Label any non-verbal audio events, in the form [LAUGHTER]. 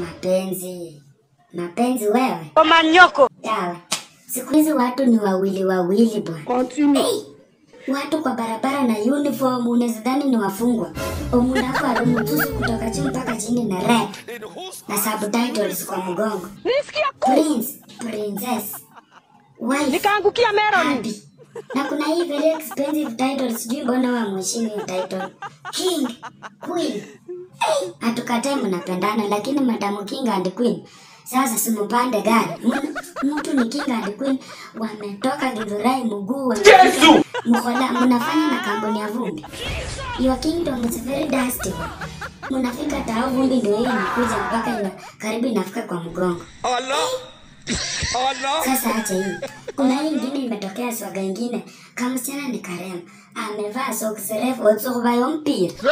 Mapenzi. Mapenzi wewe. Kwa manyoko. Dawa. Siku hizi watu ni wawili wawili bwana. Continue. Hey, watu kwa barabara na uniform unazidhani ni wafungwa. Omunafu alumutusu kutoka chini mpaka chini na rap na subtitles kwa mgongo. Nisikia ku. Prince, princess, wife, Nikaangukia melon. hubby. Na kuna hii very expensive title, sijui mbona wamheshimu hiyo title. King, queen. Hey, hatukatai mnapendana lakini madamu king and queen. Sasa simupande gari. Mtu ni king and queen. Wametoka githurai mguu Yesu mkola mnafanya na kampuni ya vumbi. Your kingdom is very dusty. Mnafika tao vumbi ndio hiyo inakuja mpaka ina, karibu inafika kwa mgongo. Allah. Allah. sasa acha hii. Kuna hii swaga ingine kama msichana ni karema amevaa socks refu otsokuvayo mpira [LAUGHS]